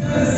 Ay,